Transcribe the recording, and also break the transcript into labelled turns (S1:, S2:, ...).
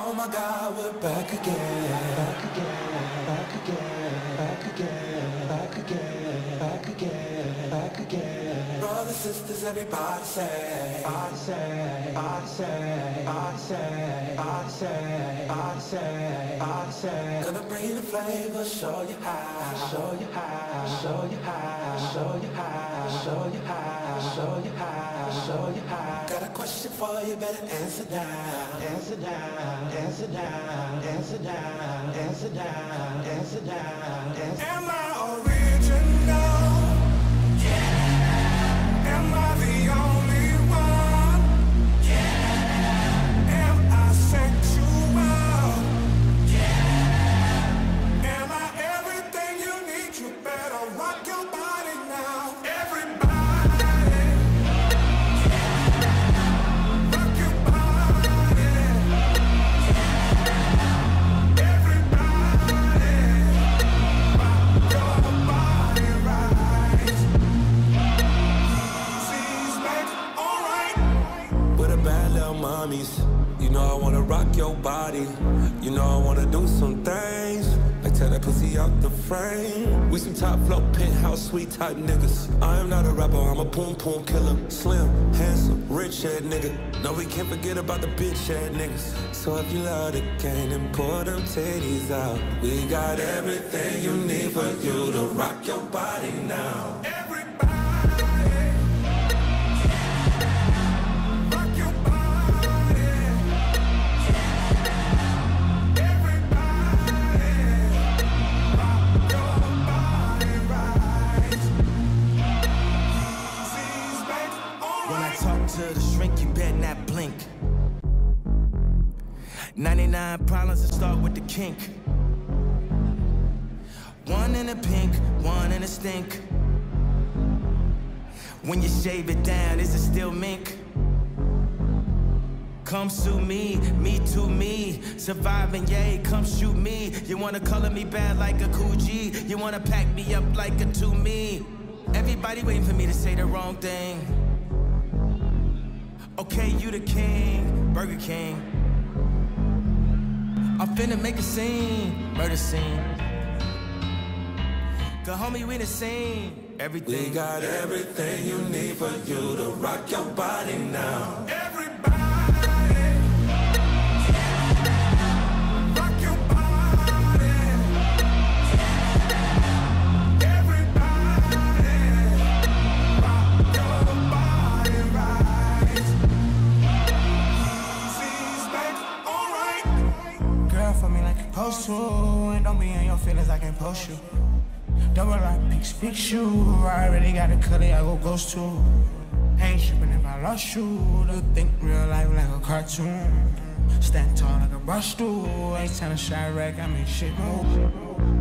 S1: Oh my God, we're back again. Back again. Back again. Back again. Back again. Back again. Back again. Brothers, sisters, everybody say. Body say. Body say. Body say. Body say. Body say. Body say. Gonna bring the flavor, show you how. Show you how. Show you how. Show you how. Show you how. Show you how. Show you how. Got a question for you, better answer now. Answer now. Answer now. Answer now. Answer now. Answer now. Am I original? You know I wanna rock your body. You know I wanna do some things. Like tear that pussy out the frame. We some top flow, penthouse suite type niggas. I am not a rapper, I'm a boom boom killer. Slim, handsome, rich head nigga. No, we can't forget about the bitch head niggas. So if you love the game, then pour them titties out. We got everything you need for you to rock your body now.
S2: 99 problems that start with the kink. One in a pink, one in a stink. When you shave it down, is it still mink? Come sue me, me to me. Surviving, yay, come shoot me. You wanna color me bad like a cool G. You wanna pack me up like a to me. Everybody waiting for me to say the wrong thing. Okay, you the king, Burger King. Finna make a scene, murder scene. Cause homie, we the same. Everything.
S1: We got everything you need for you to rock your body now.
S3: Supposed to. And don't be in your feelings, I can post you. Double like pics, fix you. I already got a color, I go ghost to. Ain't tripping if I lost you. To think real life like a cartoon. Stand tall like a brush stool. Ain't trying to shy rack, I make shit move.